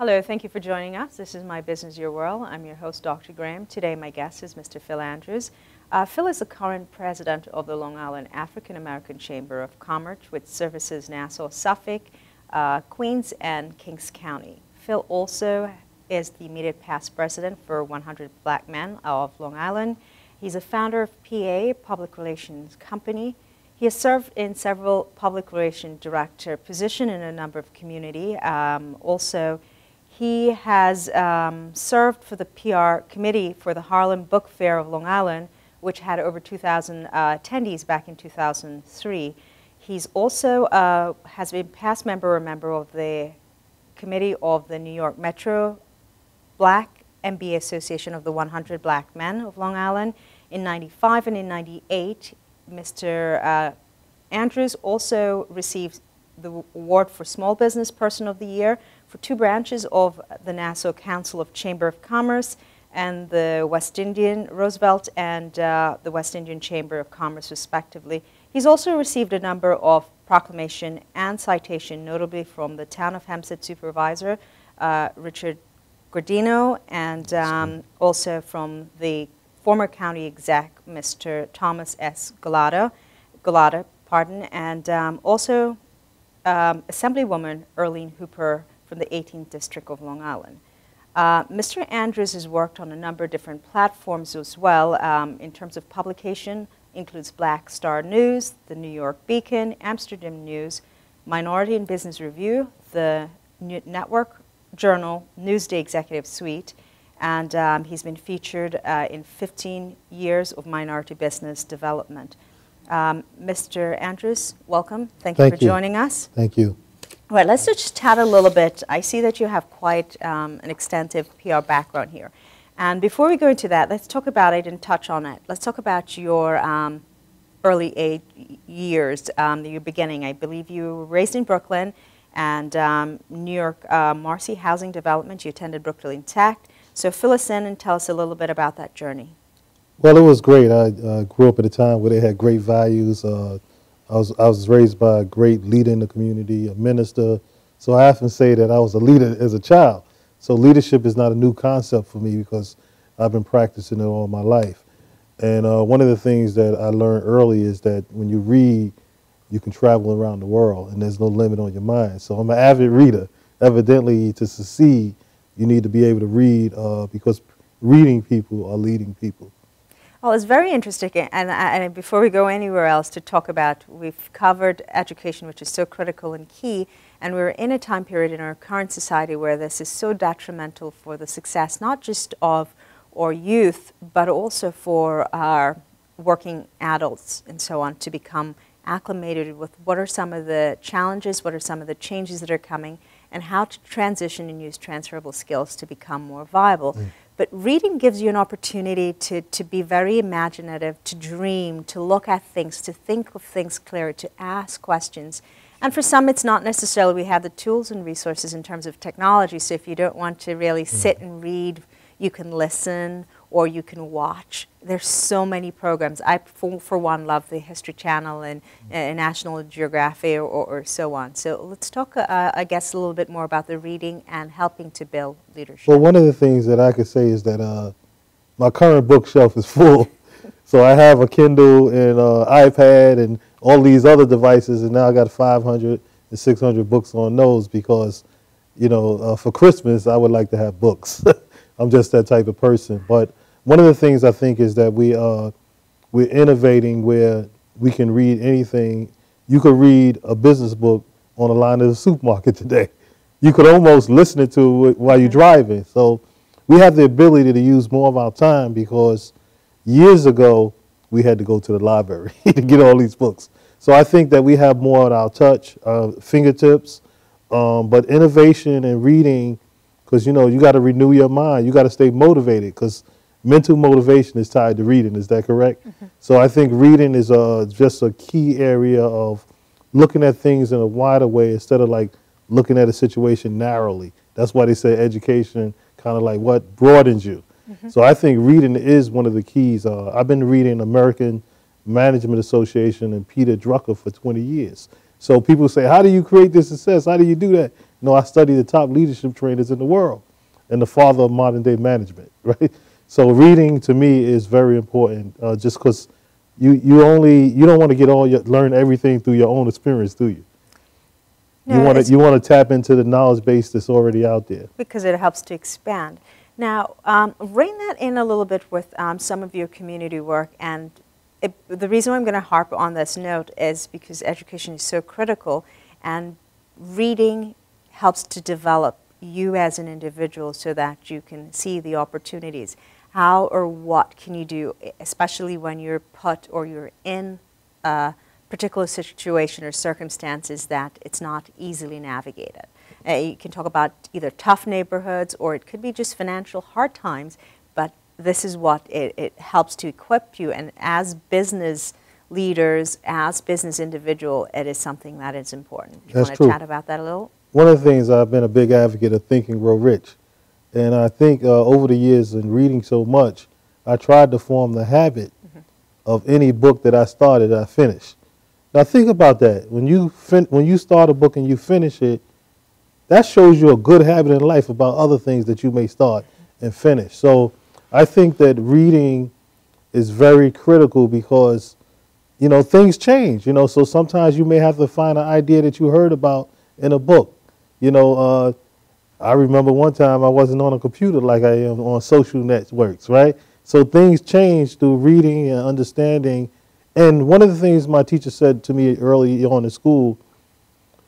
Hello, thank you for joining us. This is My Business Your World. I'm your host, Dr. Graham. Today, my guest is Mr. Phil Andrews. Uh, Phil is the current president of the Long Island African American Chamber of Commerce, which services Nassau, Suffolk, uh, Queens, and Kings County. Phil also is the immediate past president for 100 Black Men of Long Island. He's a founder of PA, Public Relations Company. He has served in several public relations director position in a number of community. Um, also, he has um, served for the PR committee for the Harlem Book Fair of Long Island, which had over 2,000 uh, attendees back in 2003. He's also uh, has been past member or member of the committee of the New York Metro Black MBA Association of the 100 Black Men of Long Island. In 95 and in 98, Mr. Uh, Andrews also received the award for Small Business Person of the Year for two branches of the Nassau Council of Chamber of Commerce and the West Indian Roosevelt and uh, the West Indian Chamber of Commerce, respectively. He's also received a number of proclamation and citation, notably from the Town of Hempstead Supervisor, uh, Richard Guardino, and um, also from the former county exec, Mr. Thomas S. Gulotta, Gulotta pardon, and um, also um, Assemblywoman Earlene Hooper from the 18th District of Long Island. Uh, Mr. Andrews has worked on a number of different platforms as well um, in terms of publication, includes Black Star News, the New York Beacon, Amsterdam News, Minority and Business Review, the Network Journal, Newsday Executive Suite, and um, he's been featured uh, in 15 years of minority business development. Um, Mr. Andrews, welcome. Thank, Thank you for you. joining us. Thank you. All right, let's just chat a little bit. I see that you have quite um, an extensive PR background here. And before we go into that, let's talk about it and touch on it. Let's talk about your um, early years, um, your beginning. I believe you were raised in Brooklyn and um, New York uh, Marcy Housing Development. You attended Brooklyn Tech. So fill us in and tell us a little bit about that journey. Well, it was great. I uh, grew up at a time where they had great values. Uh, I was I was raised by a great leader in the community, a minister. So I often say that I was a leader as a child. So leadership is not a new concept for me because I've been practicing it all my life. And uh, one of the things that I learned early is that when you read, you can travel around the world, and there's no limit on your mind. So I'm an avid reader. Evidently, to succeed, you need to be able to read uh, because reading people are leading people. Well, it's very interesting, and, and, before we go anywhere else to talk about, we've covered education, which is so critical and key, and we're in a time period in our current society where this is so detrimental for the success, not just of our youth, but also for our working adults and so on, to become acclimated with what are some of the challenges, what are some of the changes that are coming, and how to transition and use transferable skills to become more viable. Mm. But reading gives you an opportunity to, to be very imaginative, to dream, to look at things, to think of things clearly, to ask questions. And for some, it's not necessarily we have the tools and resources in terms of technology. So if you don't want to really mm. sit and read, you can listen or you can watch. There's so many programs. I, for, for one, love the History Channel and, and National Geographic or, or, so on. So let's talk, uh, I guess, a little bit more about the reading and helping to build leadership. Well, one of the things that I could say is that uh, my current bookshelf is full. so I have a Kindle and uh, iPad and all these other devices, and now I got 500 and 600 books on those because, you know, uh, for Christmas, I would like to have books. I'm just that type of person. But one of the things I think is that we uh, we're innovating where we can read anything. You could read a business book on the line of the supermarket today. You could almost listen it to it while you're driving. So we have the ability to use more of our time because years ago we had to go to the library to get all these books. So I think that we have more at our touch, uh, fingertips. Um, but innovation and reading because you know you got to renew your mind. You got to stay motivated because mental motivation is tied to reading. Is that correct? Mm -hmm. So I think reading is uh, just a key area of looking at things in a wider way instead of like looking at a situation narrowly. That's why they say education kind of like what broadens you. Mm -hmm. So I think reading is one of the keys. Uh, I've been reading American Management Association and Peter Drucker for 20 years. So people say, how do you create this success? How do you do that? No, I study the top leadership trainers in the world and the father of modern day management, right? So reading to me is very important uh, just because you, you only, you don't want to get all your, learn everything through your own experience, do you? No, you want to you want to tap into the knowledge base that's already out there. because it helps to expand. Now, um, rein that in a little bit with um, some of your community work. And it, the reason why I'm going to harp on this note is because education is so critical, and reading helps to develop you as an individual so that you can see the opportunities. How or what can you do, especially when you're put or you're in a particular situation or circumstances that it's not easily navigated? Uh, you can talk about either tough neighborhoods or it could be just financial hard times, but this is what it, it helps to equip you. And as business leaders, as business individual, it is something that is important. Do you That's want true. to chat about that a little? One of the things I've been a big advocate of Think and Grow Rich. And I think uh, over the years in reading so much, I tried to form the habit of any book that I started, I finished. Now think about that. When you fin- when you start a book and you finish it, that shows you a good habit in life about other things that you may start and finish. So I think that reading is very critical because you know things change. You know, so sometimes you may have to find an idea that you heard about in a book. You know, uh, I remember one time I wasn't on a computer like I am on social networks, right? So things change through reading and understanding. And one of the things my teacher said to me early on in school,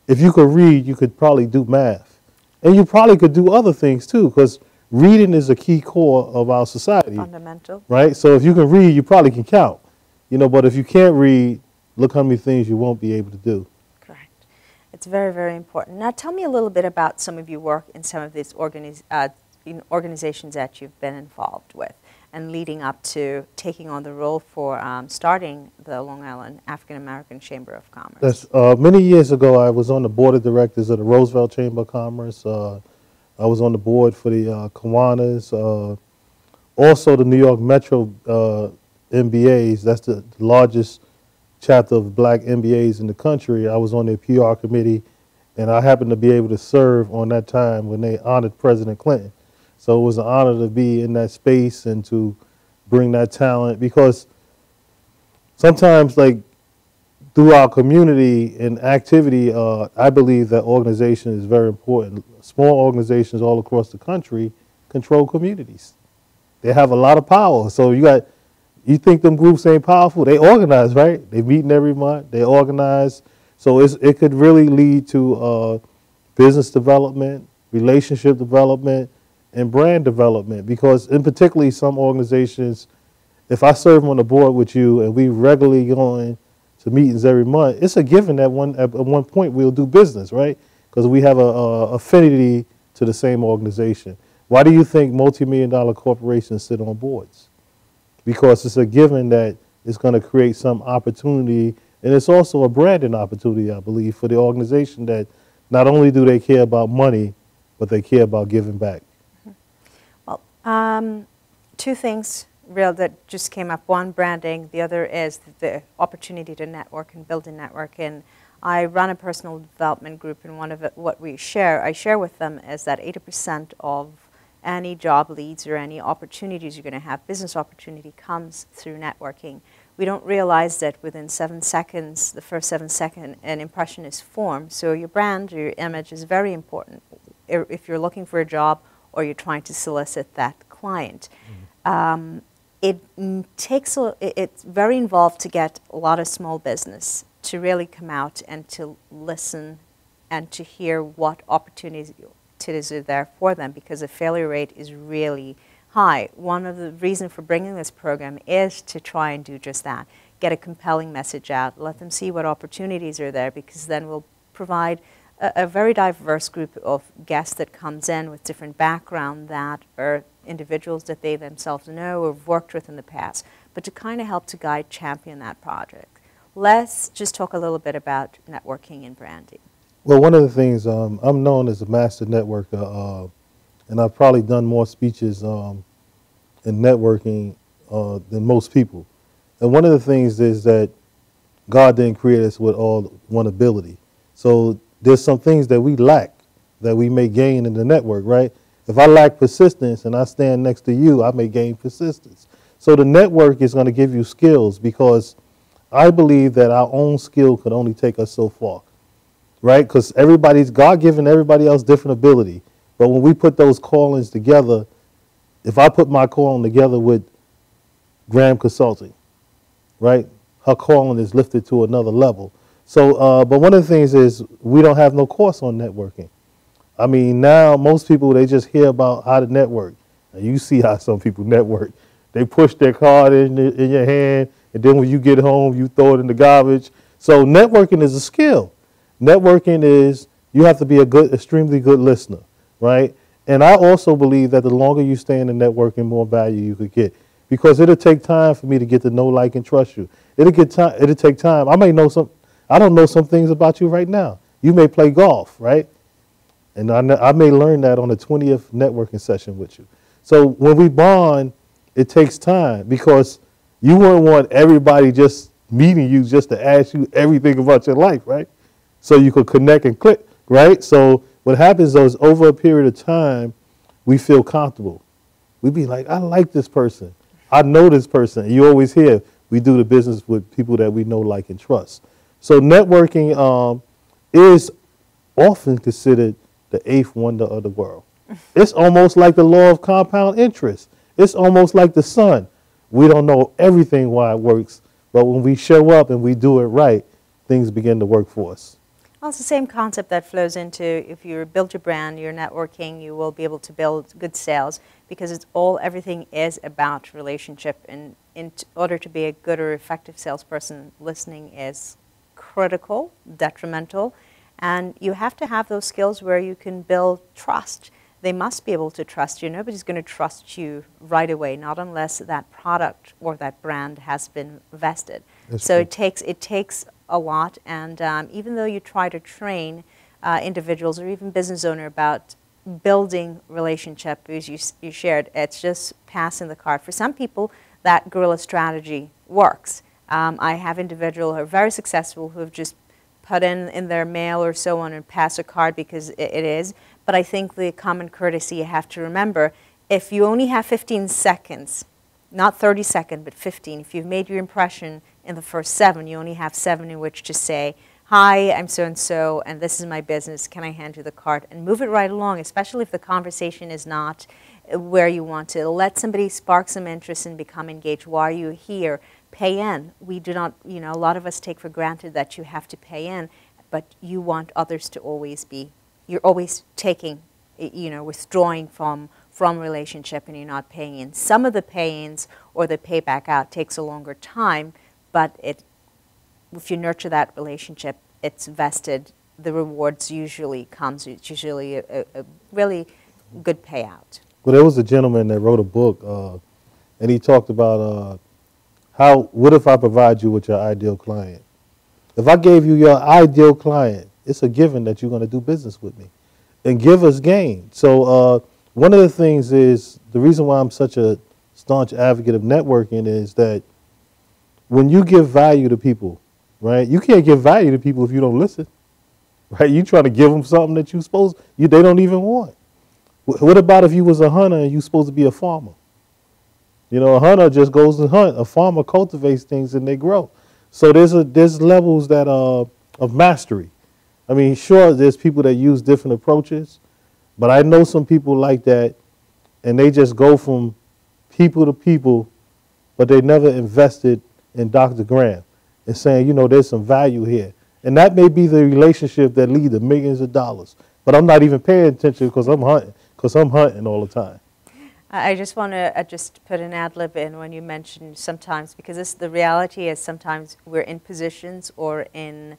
if you could read, you could probably do math. And you probably could do other things too, because reading is a key core of our society, Fundamental. right? So if you can read, you probably can count. You know, but if you can't read, look how many things you won't be able to do. It's very, very important. Now, tell me a little bit about some of your work in some of these organiz- uh, organizations that you've been involved with and leading up to taking on the role for um, starting the Long Island African American Chamber of Commerce. That's, uh, many years ago, I was on the board of directors of the Roosevelt Chamber of Commerce. Uh, I was on the board for the uh, Kiwanis, uh, also the New York Metro uh, MBAs. That's the largest chapter of black MBAs in the country. I was on their PR committee, and I happened to be able to serve on that time when they honored President Clinton. So it was an honor to be in that space and to bring that talent because sometimes, like, through our community and activity, uh, I believe that organization is very important. Small organizations all across the country control communities. They have a lot of power. So you got, you think them groups ain't powerful? They organize, right? They meeting every month. They organize. So it could really lead to uh, business development, relationship development, and brand development. Because in particularly some organizations, if I serve on the board with you and we regularly going to meetings every month, it's a given that one at one point we'll do business, right? Because we have a, a affinity to the same organization. Why do you think multi-million dollar corporations sit on boards? Because it's a given that it's going to create some opportunity, and it's also a branding opportunity, I believe, for the organization that not only do they care about money, but they care about giving back. Well, um, two things real that just came up. One, branding. The other is the opportunity to network and build a network. And I run a personal development group, and one of it, what we share, I share with them is that 80% of any job leads or any opportunities you're going to have, business opportunity, comes through networking. We don't realize that within seven seconds, the first seven seconds, an impression is formed. So your brand or your image is very important if you're looking for a job or you're trying to solicit that client. Um, it mm, takes a, it's very involved to get a lot of small business to really come out and to listen and to hear what opportunities opportunities are there for them because the failure rate is really high. One of the reasons for bringing this program is to try and do just that. Get a compelling message out, let them see what opportunities are there because then we'll provide a, a very diverse group of guests that comes in with different background that are individuals that they themselves know or have worked with in the past, but to kind of help to guide, champion that project. Let's just talk a little bit about networking and branding. Well, one of the things um, I'm known as a master networker, uh, and I've probably done more speeches um, in networking uh, than most people. And one of the things is that God didn't create us with all one ability. So there's some things that we lack that we may gain in the network, right? If I lack persistence and I stand next to you, I may gain persistence. So the network is going to give you skills because I believe that our own skill could only take us so far, right? Because everybody's God given everybody else different ability. But when we put those callings together, if I put my calling together with Graham Consulting, right? Her calling is lifted to another level. So, uh, but one of the things is we don't have no course on networking. I mean, now most people they just hear about how to network. And you see how some people network. They push their card in, in your hand, and then when you get home, you throw it in the garbage. So networking is a skill. Networking is you have to be a good, extremely good listener, right? And I also believe that the longer you stay in the networking, more value you could get, because it'll take time for me to get to know, like, and trust you. It'll get time. It'll take time. I may know some. I don't know some things about you right now. You may play golf, right? And I, I may learn that on the 20th networking session with you. So when we bond, it takes time because you wouldn't want everybody just meeting you just to ask you everything about your life, right? So you could connect and click, right? So what happens though is over a period of time, we feel comfortable. We be like, I like this person. I know this person. You always hear we do the business with people that we know, like, and trust. So networking um, is often considered the eighth wonder of the world. it's almost like the law of compound interest. It's almost like the sun. We don't know everything why it works, but when we show up and we do it right, things begin to work for us. Well, it's the same concept that flows into if you build your brand, your networking, you will be able to build good sales because it's all, everything is about relationship. And in order to be a good or effective salesperson, listening is critical, detrimental, and you have to have those skills where you can build trust. They must be able to trust you. Nobody's going to trust you right away, not unless that product or that brand has been vested. That's so it takes it takes a lot, and um, even though you try to train uh, individuals or even business owner about building relationship, as you, you shared, it's just passing the card. For some people, that guerrilla strategy works. Um, I have individuals who are very successful who have just put in in their mail or so on and pass a card because it, it is. But I think the common courtesy you have to remember, if you only have 15 seconds, not 30 seconds, but 15, if you've made your impression in the first seven, you only have seven in which to say, hi, I'm so-and-so, and this is my business, can I hand you the card? And move it right along, especially if the conversation is not uh, where you want to. Let somebody spark some interest and become engaged. Why are you here? Pay in. We do not, you know, a lot of us take for granted that you have to pay in, but you want others to always be, you're always taking, you know, withdrawing from from relationship and you're not paying in. Some of the pay-ins or the payback out takes a longer time, but it, if you nurture that relationship, it's vested. The rewards usually comes. It's usually a, a really good payout. Well, there was a gentleman that wrote a book, uh, and he talked about uh, how. What if I provide you with your ideal client? If I gave you your ideal client, it's a given that you're going to do business with me, and give us gain. So uh, one of the things is the reason why I'm such a staunch advocate of networking is that when you give value to people, right? You can't give value to people if you don't listen, right? You try to give them something that you supposed you they don't even want. What about if you was a hunter and you supposed to be a farmer? You know, a hunter just goes to hunt. A farmer cultivates things and they grow. So there's a there's levels that uh of mastery. I mean, sure, there's people that use different approaches, but I know some people like that, and they just go from people to people, but they never invested in Dr. Graham and saying, you know, there's some value here. And that may be the relationship that lead to millions of dollars. But I'm not even paying attention because I'm hunting because I'm hunting all the time. I just want to uh, just put an ad lib in when you mentioned sometimes, because this, the reality is sometimes we're in positions or in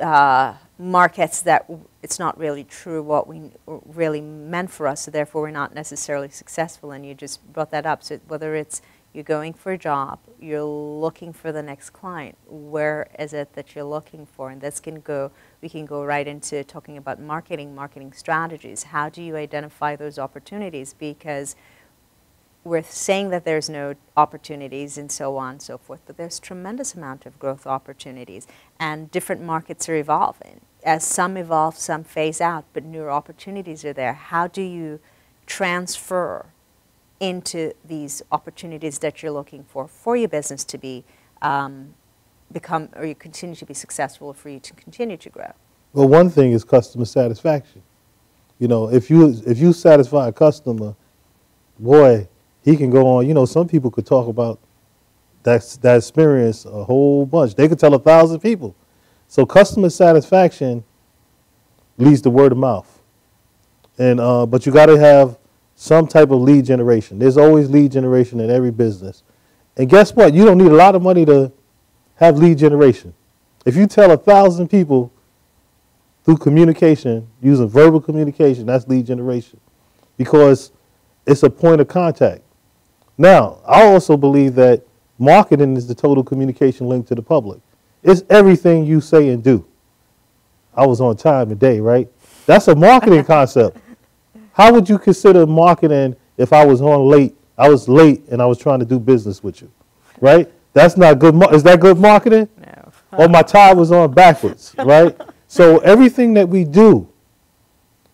uh, markets that it's not really true what we really meant for us, so therefore we're not necessarily successful, and you just brought that up. So whether it's you're going for a job, you're looking for the next client. Where is it that you're looking for? And this can go, we can go right into talking about marketing, marketing strategies. How do you identify those opportunities? Because we're saying that there's no opportunities and so on and so forth, but there's tremendous amount of growth opportunities and different markets are evolving. as some evolve, some phase out, but new opportunities are there. How do you transfer into these opportunities that you're looking for for your business to be um, become or you continue to be successful for you to continue to grow? Well, one thing is customer satisfaction. You know, if you if you satisfy a customer, boy, he can go on. You know, some people could talk about that that experience a whole bunch. They could tell a thousand people. So customer satisfaction leads to word of mouth, and uh, but you got to have some type of lead generation. There's always lead generation in every business, and guess what? You don't need a lot of money to have lead generation. If you tell a thousand people through communication, using verbal communication, that's lead generation, because it's a point of contact. Now, I also believe that marketing is the total communication link to the public. It's everything you say and do. I was on time today, right? That's a marketing concept. How would you consider marketing if I was on late? I was late and I was trying to do business with you, right? That's not good. Is that good marketing? No. or my tie was on backwards, right? So everything that we do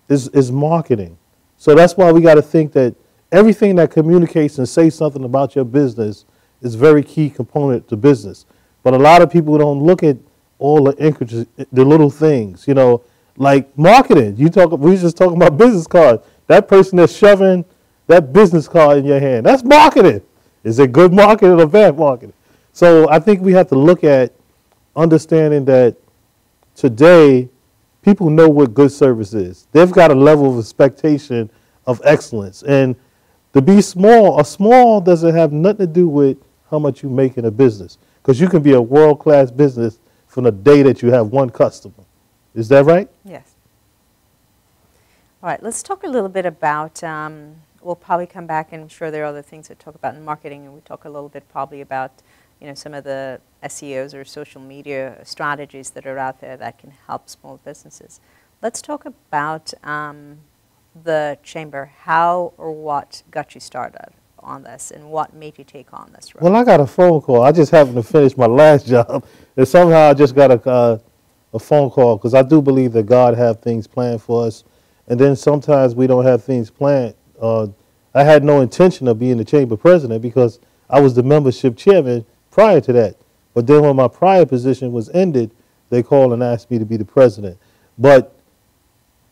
is is marketing. So that's why we got to think that everything that communicates and says something about your business is very key component to business. But a lot of people don't look at all the the little things, you know, like marketing. You talk. We just talking about business cards. That person that's shoving that business card in your hand. That's marketing. Is it good marketing or bad marketing? So I think we have to look at understanding that today people know what good service is. They've got a level of expectation of excellence. And to be small, a small doesn't have nothing to do with how much you make in a business. Because you can be a world class business from the day that you have one customer. Is that right? Yes. All right, let's talk a little bit about, um, we'll probably come back and I'm sure there are other things to talk about in marketing and we talk a little bit probably about you know, some of the SEOs or social media strategies that are out there that can help small businesses. Let's talk about um, the chamber. How or what got you started on this and what made you take on this role? Well, I got a phone call. I just happened to finish my last job, and somehow I just got a, uh, a phone call because I do believe that God have things planned for us, and then sometimes we don't have things planned. Uh, I had no intention of being the chamber president because I was the membership chairman prior to that. But then when my prior position was ended, they called and asked me to be the president. But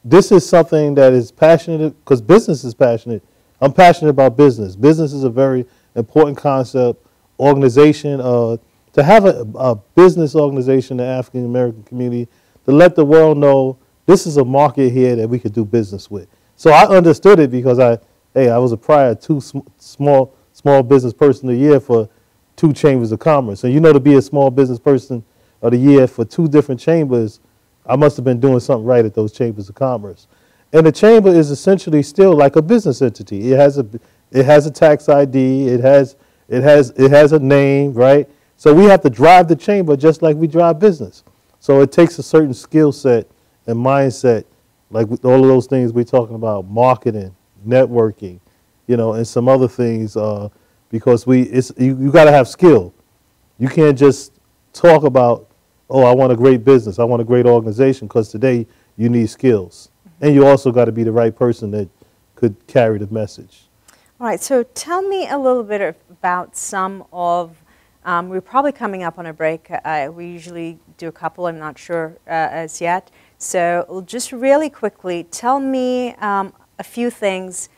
this is something that is passionate because business is passionate. I'm passionate about business. Business is a very important concept. Organization, uh, to have a, a business organization in the African American community, to let the world know this is a market here that we could do business with. So I understood it because I, hey, I was a prior two sm small small business person a year for two chambers of commerce. And you know, to be a small business person of the year for two different chambers, I must have been doing something right at those chambers of commerce. And the chamber is essentially still like a business entity. It has a, it has a tax ID. It has, it has, it has a name, right? So we have to drive the chamber just like we drive business. So it takes a certain skill set and mindset, like all of those things we're talking about, marketing, networking, you know, and some other things. Uh, because we it's you, you got to have skill. You can't just talk about oh I want a great business, I want a great organization because today you need skills. And you also got to be the right person that could carry the message. All right, so tell me a little bit about some of, um, we're probably coming up on a break. Uh, we usually do a couple, I'm not sure uh, as yet. So just really quickly, tell me um, a few things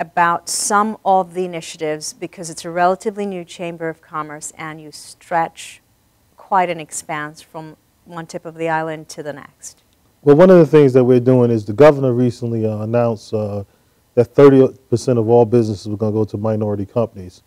about some of the initiatives because it's a relatively new Chamber of Commerce and you stretch quite an expanse from one tip of the island to the next. Well, one of the things that we're doing is the governor recently uh, announced uh, that 30% of all businesses were going to go to minority companies.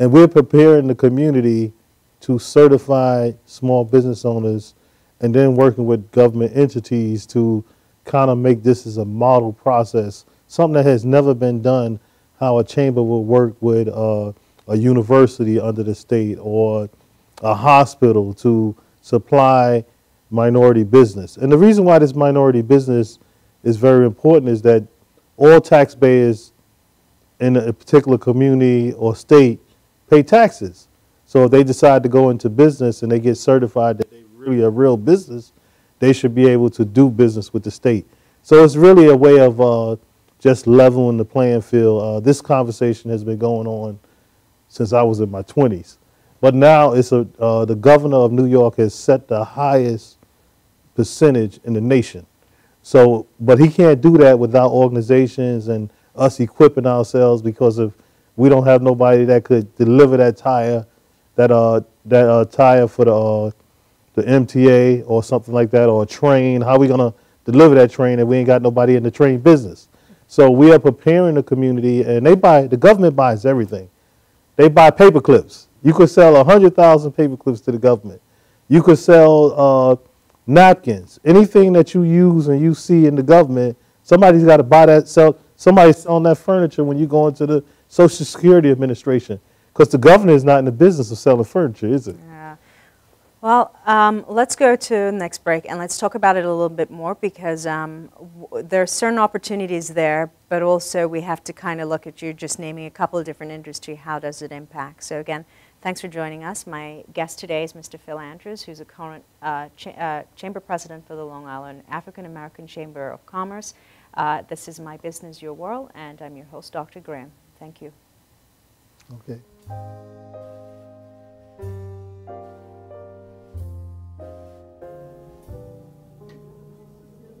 And we're preparing the community to certify small business owners and then working with government entities to kind of make this as a model process something that has never been done, how a chamber will work with uh, a university under the state or a hospital to supply minority business. And the reason why this minority business is very important is that all taxpayers in a particular community or state pay taxes. So if they decide to go into business and they get certified that they're really a real business, they should be able to do business with the state. So it's really a way of uh, just leveling the playing field. Uh, this conversation has been going on since I was in my 20s. But now it's a, uh, the governor of New York has set the highest percentage in the nation. So, but he can't do that without organizations and us equipping ourselves because if we don't have nobody that could deliver that tire, that uh that uh, tire for the uh, the MTA or something like that, or a train. How are we gonna deliver that train if we ain't got nobody in the train business? So we are preparing the community, and they buy the government buys everything. They buy paper clips. You could sell hundred thousand paper clips to the government. You could sell uh, napkins. Anything that you use and you see in the government, somebody's got to buy that. Sell somebody's selling that furniture when you go into the Social Security Administration, because the government is not in the business of selling furniture, is it? Yeah. Well, um, let's go to the next break and let's talk about it a little bit more because um, there are certain opportunities there, but also we have to kind of look at you just naming a couple of different industry. How does it impact? So again, thanks for joining us. My guest today is Mr. Phil Andrews, who's a current uh, cha uh, chamber president for the Long Island African American Chamber of Commerce. Uh, this is My Business, Your World, and I'm your host, Dr. Graham. Thank you. Okay.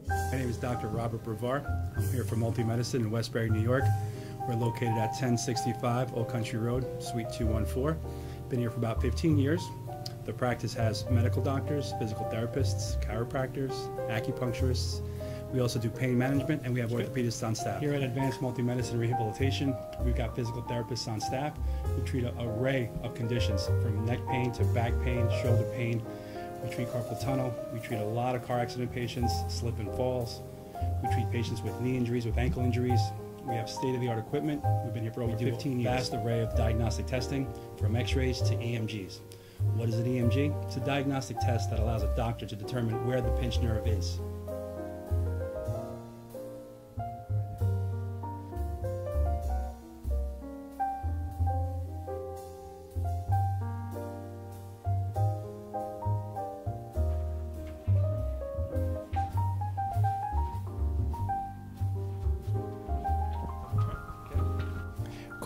My name is Dr. Robert Brevard. I'm here for Multi Medicine in Westbury, New York. We're located at 1065 Old Country Road, Suite 214. Been here for about 15 years. The practice has medical doctors, physical therapists, chiropractors, acupuncturists. We also do pain management and we have orthopedists on staff. Here at Advanced Multi Medicine Rehabilitation, we've got physical therapists on staff who treat an array of conditions from neck pain to back pain, shoulder pain, we treat carpal tunnel. We treat a lot of car accident patients, slip and falls. We treat patients with knee injuries, with ankle injuries. We have state-of-the-art equipment. We've been here for over 15 years. Vast array of diagnostic testing, from X-rays to EMGs. What is an EMG? It's a diagnostic test that allows a doctor to determine where the pinched nerve is.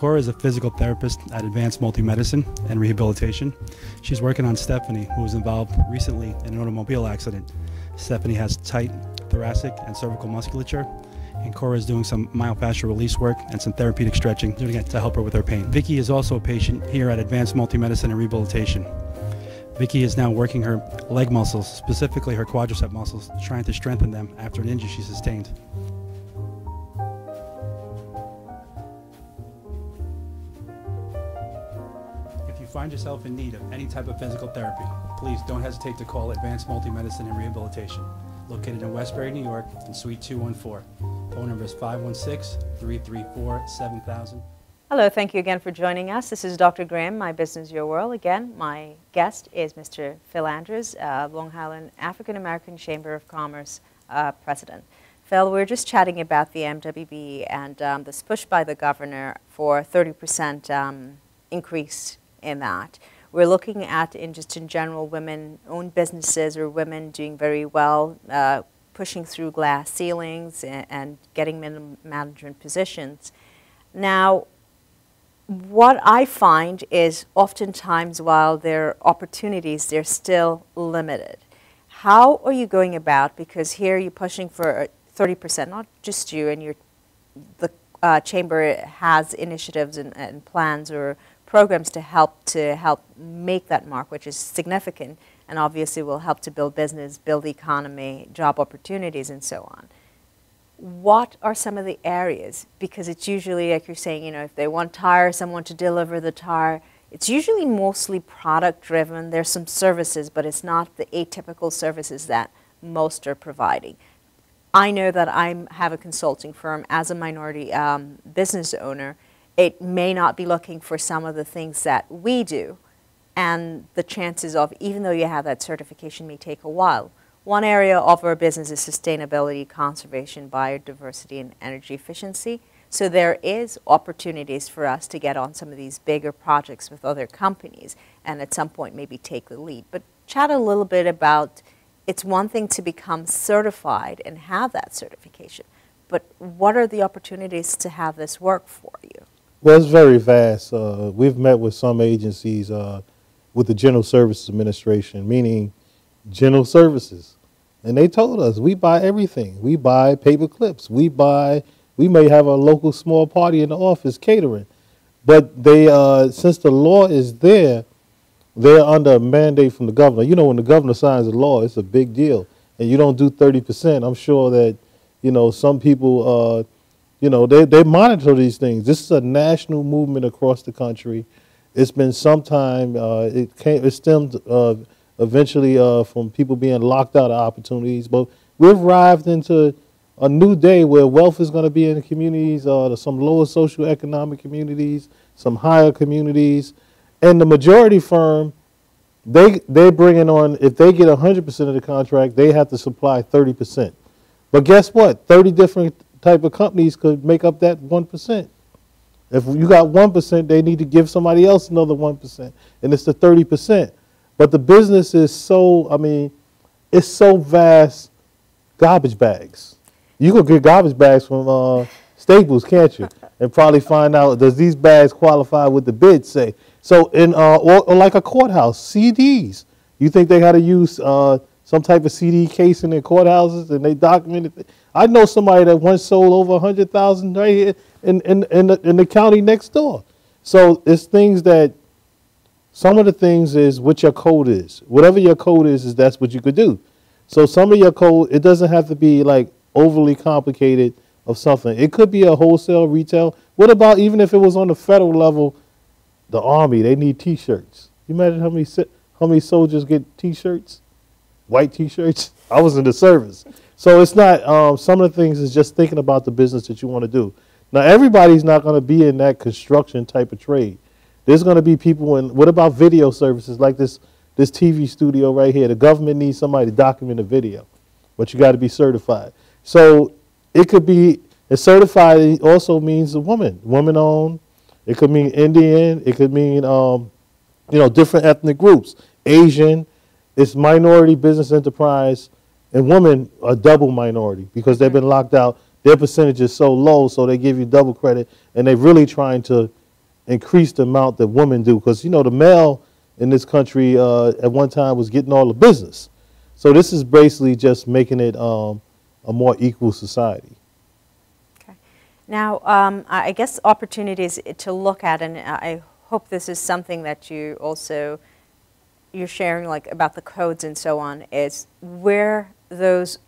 Cora is a physical therapist at Advanced Multi Medicine and Rehabilitation. She's working on Stephanie, who was involved recently in an automobile accident. Stephanie has tight thoracic and cervical musculature, and Cora is doing some myofascial release work and some therapeutic stretching doing it to help her with her pain. Vicky is also a patient here at Advanced Multi Medicine and Rehabilitation. Vicky is now working her leg muscles, specifically her quadricep muscles, trying to strengthen them after an injury she sustained. Find yourself in need of any type of physical therapy, please don't hesitate to call Advanced Multi Medicine and Rehabilitation, located in Westbury, New York, in Suite 214. Phone number is 516 334 7000. Hello, thank you again for joining us. This is Dr. Graham, My Business Your World. Again, my guest is Mr. Phil Andrews, uh, Long Island African American Chamber of Commerce uh, President. Phil, we are just chatting about the MWB and um, this push by the governor for 30% um, increase in that. We're looking at, in just in general, women-owned businesses or women doing very well, uh, pushing through glass ceilings and, and getting minimum management positions. Now, what I find is oftentimes while there are opportunities, they're still limited. How are you going about, because here you're pushing for 30%, not just you and your, the uh, chamber has initiatives and, and plans or programs to help to help make that mark, which is significant, and obviously will help to build business, build the economy, job opportunities, and so on. What are some of the areas? Because it's usually, like you're saying, you know, if they want tire, someone to deliver the tire, it's usually mostly product driven. There's some services, but it's not the atypical services that most are providing. I know that I have a consulting firm as a minority um, business owner, it may not be looking for some of the things that we do. And the chances of, even though you have that certification, may take a while. One area of our business is sustainability, conservation, biodiversity, and energy efficiency. So there is opportunities for us to get on some of these bigger projects with other companies and at some point maybe take the lead. But chat a little bit about it's one thing to become certified and have that certification, but what are the opportunities to have this work for you? Well, it's very vast. Uh, we've met with some agencies uh, with the General Services Administration, meaning general services. And they told us we buy everything. We buy paper clips. We buy, we may have a local small party in the office catering. But they, uh, since the law is there, they're under a mandate from the governor. You know, when the governor signs a law, it's a big deal. And you don't do 30%. I'm sure that, you know, some people, uh, you know, they, they monitor these things. This is a national movement across the country. It's been some time, uh, it, came, it stemmed uh, eventually uh, from people being locked out of opportunities. But we've arrived into a new day where wealth is going to be in communities, uh, some lower socioeconomic communities, some higher communities. And the majority firm, they, they're bringing on, if they get 100% of the contract, they have to supply 30%. But guess what? 30 different type of companies could make up that 1%. If you got 1%, they need to give somebody else another 1%. And it's the 30%. But the business is so, I mean, it's so vast, garbage bags. You could get garbage bags from uh, Staples, can't you? And probably find out, does these bags qualify with the bid say? So in, uh, or, or, like a courthouse, CDs. You think they got to use uh, some type of CD case in their courthouses and they document it? I know somebody that once sold over 100000 right here in, in, in, the, in the county next door. So it's things that some of the things is what your code is. Whatever your code is, is that's what you could do. So some of your code, it doesn't have to be like overly complicated of something. It could be a wholesale, retail. What about even if it was on the federal level, the army, they need T-shirts. You imagine how many how many soldiers get T-shirts, white T-shirts? I was in the service, so it's not. Um, some of the things is just thinking about the business that you want to do. Now everybody's not going to be in that construction type of trade. There's going to be people in, what about video services like this, this TV studio right here? The government needs somebody to document a video, but you got to be certified. So it could be, a certified also means a woman, woman owned. It could mean Indian. It could mean, um, you know, different ethnic groups. Asian, it's minority business enterprise, and women are double minority because they've been locked out. Their percentage is so low, so they give you double credit, and they're really trying to increase the amount that women do. Because, you know, the male in this country uh, at one time was getting all the business. So this is basically just making it um, a more equal society. Okay. Now, um, I guess opportunities to look at, and I hope this is something that you also you're sharing, like about the codes and so on, is where those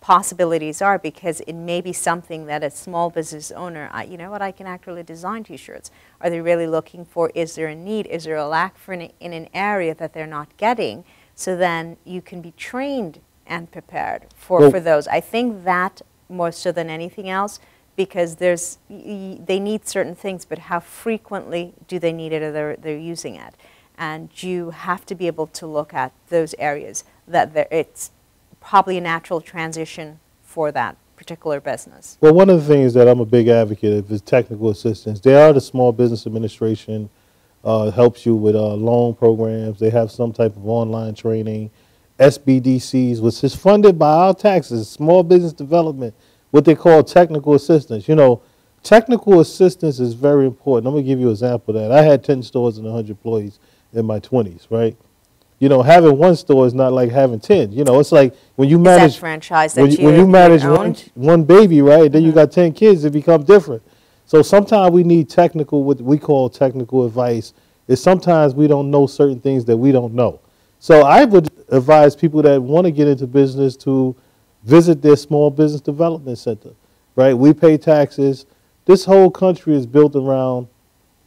possibilities are because it may be something that a small business owner, I, you know what, I can actually design t-shirts. Are they really looking for, is there a need, is there a lack for an, in an area that they're not getting? So then you can be trained and prepared for, well, for those. I think that more so than anything else because there's, they need certain things, but how frequently do they need it or they're, they're using it? And you have to be able to look at those areas that it's probably a natural transition for that particular business. Well, one of the things that I'm a big advocate of is technical assistance. They are the Small Business Administration, uh, helps you with uh, loan programs. They have some type of online training. SBDCs, which is funded by our taxes, small business development, what they call technical assistance. You know, technical assistance is very important. I'm going to give you an example of that. I had 10 stores and 100 employees in my 20s, right? You know, having one store is not like having ten. You know, it's like when you manage franchise when, you, when you manage one, one baby, right? Then mm -hmm. you mm-hmm. got ten kids, it becomes different. So sometimes we need technical, what we call technical advice. Is sometimes we don't know certain things that we don't know. So I would advise people that want to get into business to visit their small business development center. Right? We pay taxes. This whole country is built around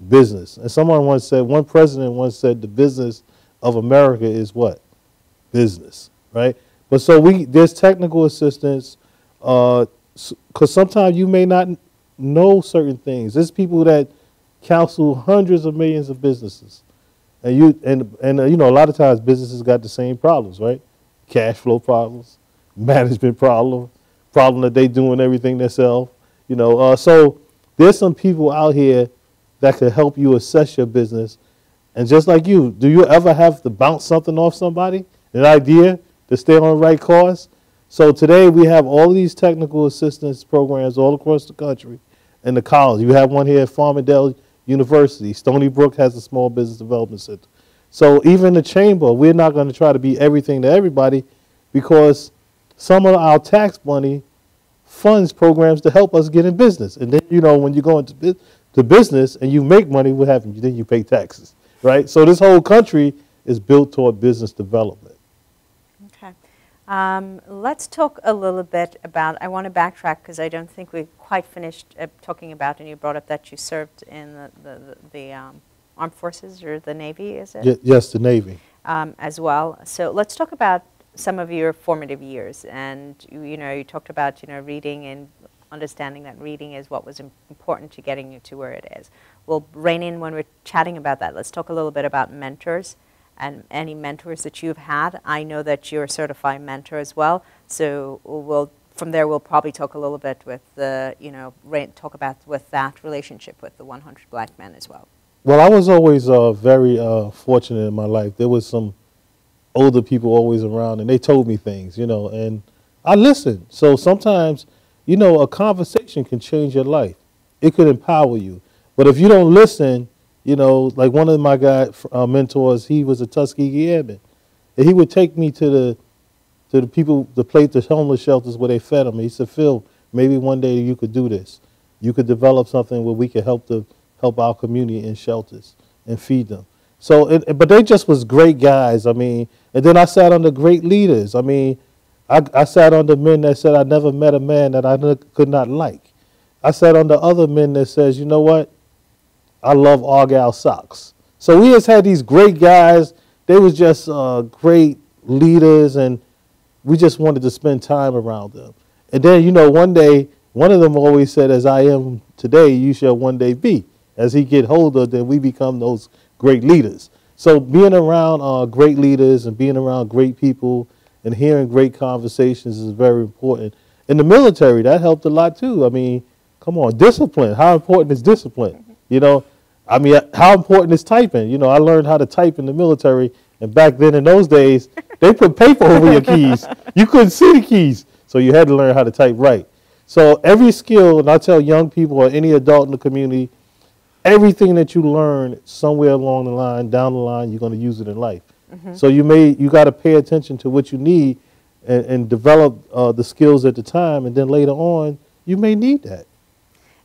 business. And someone once said, one president once said, the business of America is what? Business, right? But so we there's technical assistance, because uh, sometimes you may not know certain things. There's people that counsel hundreds of millions of businesses, and you and and uh, you know a lot of times businesses got the same problems, right? Cash flow problems, management problem, problem that they doing everything themselves. You know, uh, so there's some people out here that could help you assess your business and just like you, do you ever have to bounce something off somebody? An idea? to stay on the right course. So today we have all these technical assistance programs all across the country and the college. You have one here at Farmingdale University. Stony Brook has a small business development center. So even the chamber, we're not going to try to be everything to everybody because some of our tax money funds programs to help us get in business. And then, you know, when you go into to business and you make money, what happens? Then you pay taxes, right? So this whole country is built toward business development. Okay. Um, let's talk a little bit about, I want to backtrack because I don't think we've quite finished uh, talking about, and you brought up that you served in the, the, the, the um, armed forces or the Navy, is it? Y yes, the Navy. Um, as well. So let's talk about some of your formative years. And, you, you know, you talked about, you know, reading and understanding that reading is what was important to getting you to where it is. We'll rein in when we're chatting about that. Let's talk a little bit about mentors and any mentors that you've had. I know that you're a certified mentor as well, so we'll from there we'll probably talk a little bit with the you know talk about with that relationship with the 100 black men as well. Well, I was always uh, very uh, fortunate in my life. There was some older people always around, and they told me things, you know, and I listened. So sometimes, you know, a conversation can change your life. It could empower you. But if you don't listen, you know, like one of my guy uh, mentors, he was a Tuskegee Airman, and he would take me to the to the people, the place, the homeless shelters where they fed them. He said, "Phil, maybe one day you could do this. You could develop something where we could help the help our community in shelters and feed them. So, it, but they just was great guys. I mean, and then I sat under great leaders. I mean, I, I sat under men that said I never met a man that I could not like. I sat under other men that says, you know what, I love Argyle socks. So we just had these great guys. They was just uh, great leaders, and we just wanted to spend time around them. And then, you know, one day, one of them always said, as I am today, you shall one day be as he get older, then we become those great leaders. So being around uh, great leaders and being around great people and hearing great conversations is very important. In the military, that helped a lot too. I mean, come on, discipline. How important is discipline? You know, I mean, how important is typing? You know, I learned how to type in the military, and back then in those days, they put paper over your keys. You couldn't see the keys, so you had to learn how to type right. So every skill, and I tell young people or any adult in the community, everything that you learn somewhere along the line, down the line, you're going to use it in life. Mm -hmm. So you may you got to pay attention to what you need and, and develop uh, the skills at the time, and then later on you may need that.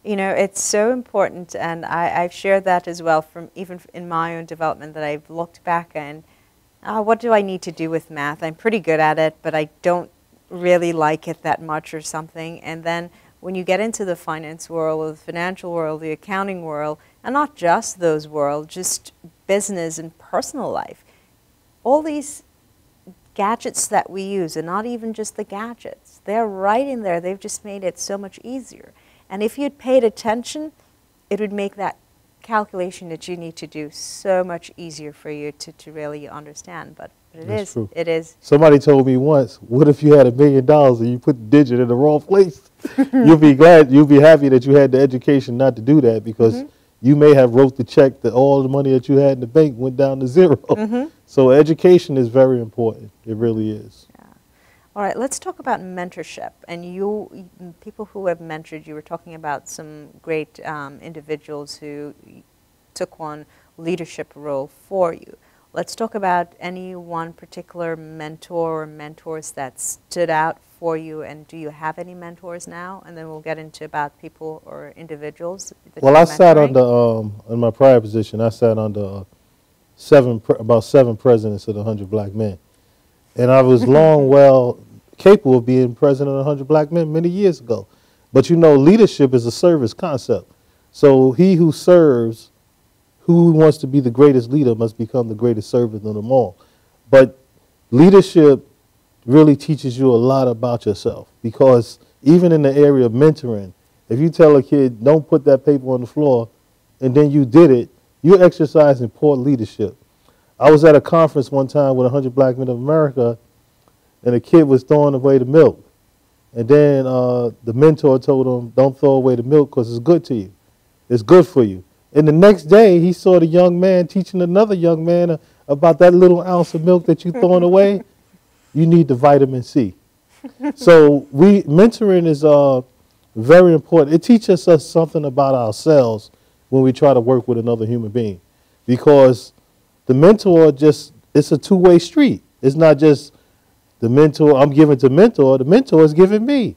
You know, it's so important, and I, have shared that as well from even in my own development that I've looked back and uh, what do I need to do with math? I'm pretty good at it, but I don't really like it that much or something. And then when you get into the finance world, or the financial world, the accounting world, and not just those worlds, just business and personal life. All these gadgets that we use, and not even just the gadgets, they're right in there. They've just made it so much easier. And if you'd paid attention, it would make that calculation that you need to do so much easier for you to, to really understand. But, but it That's is, true. It is. Somebody told me once, what if you had a million dollars and you put the digit in the wrong place? you'll be glad, you'll be happy that you had the education not to do that because mm -hmm you may have wrote the check that all the money that you had in the bank went down to 0 mm -hmm. So education is very important. It really is. All right, let's talk about mentorship. And you, people who have mentored, you were talking about some great um, individuals who took on leadership role for you. Let's talk about any one particular mentor or mentors that stood out for you, and do you have any mentors now? And then we'll get into about people or individuals. Well, I sat under um, in my prior position. I sat under uh, seven, about seven presidents of the Hundred Black Men, and I was mm-hmm. long well capable of being president of Hundred Black Men many years ago. But you know, leadership is a service concept. So he who serves, who wants to be the greatest leader, must become the greatest servant of them all. But leadership really teaches you a lot about yourself because even in the area of mentoring, if you tell a kid, don't put that paper on the floor, and then you did it, you're exercising poor leadership. I was at a conference one time with 100 Black Men of America, and a kid was throwing away the milk. And then uh, the mentor told him, don't throw away the milk because it's good to you. It's good for you. And the next day, he saw the young man teaching another young man about that little ounce of milk that you're throwing away. you need the vitamin C. so we mentoring is uh, very important. It teaches us something about ourselves when we try to work with another human being, because the mentor just it's a two way street. It's not just the mentor I'm giving to mentor. The mentor is giving me.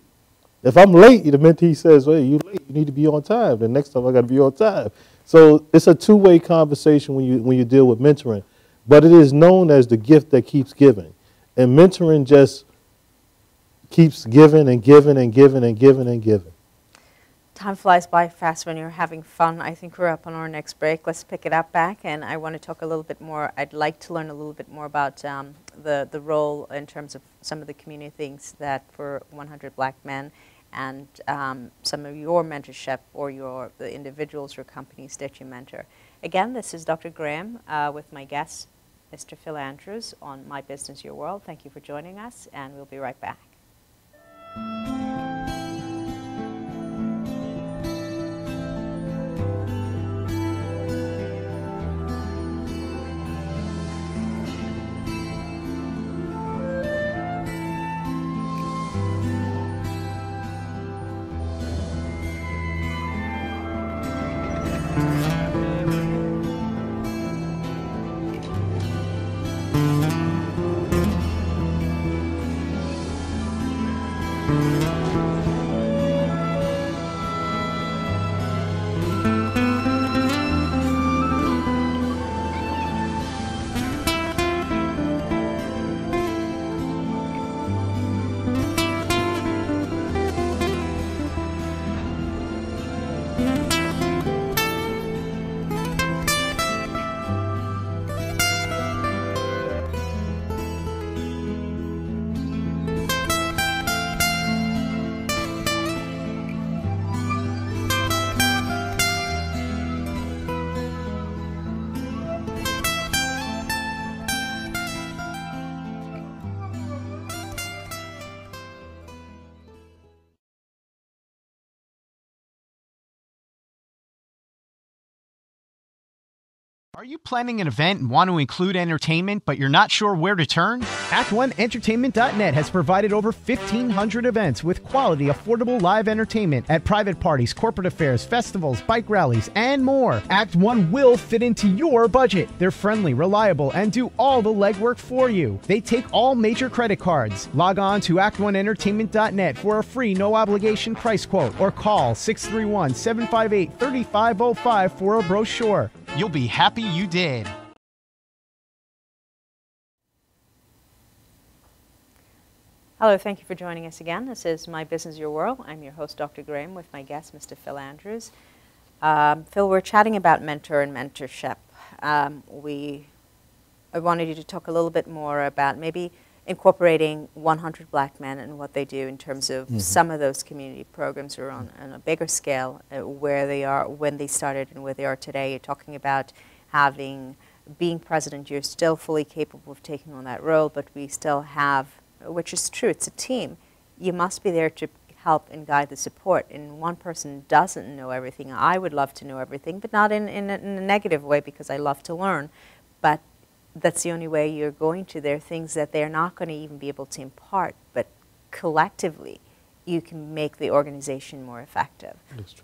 If I'm late, the mentee says, "Well, you late. You need to be on time." The next time I got to be on time. So it's a two way conversation when you when you deal with mentoring, but it is known as the gift that keeps giving, and mentoring just keeps giving and giving and giving and giving and giving. Time flies by fast when you're having fun. I think we're up on our next break. Let's pick it up back, and I want to talk a little bit more. I'd like to learn a little bit more about um, the, the role in terms of some of the community things that for 100 Black Men and um, some of your mentorship or your the individuals or companies that you mentor. Again, this is Dr. Graham uh, with my guest, Mr. Phil Andrews, on My Business Your World. Thank you for joining us, and we'll be right back. Are you planning an event and want to include entertainment, but you're not sure where to turn? Act1Entertainment.net has provided over 1,500 events with quality, affordable live entertainment at private parties, corporate affairs, festivals, bike rallies, and more. Act 1 will fit into your budget. They're friendly, reliable, and do all the legwork for you. They take all major credit cards. Log on to Act1Entertainment.net for a free, no obligation price quote or call 631 758 3505 for a brochure. You'll be happy you did. Hello, thank you for joining us again. This is My Business Your World. I'm your host, Dr. Graham, with my guest, Mr. Phil Andrews. Um, Phil, we're chatting about mentor and mentorship. Um, we, I wanted you to talk a little bit more about maybe incorporating 100 black men and what they do in terms of mm-hmm. some of those community programs are on, on a bigger scale, uh, where they are, when they started and where they are today. You're talking about having, being president, you're still fully capable of taking on that role, but we still have, which is true, it's a team. You must be there to help and guide the support. And one person doesn't know everything. I would love to know everything, but not in, in, a, in a negative way because I love to learn. But that's the only way you're going to. There are things that they're not going to even be able to impart, but collectively, you can make the organization more effective.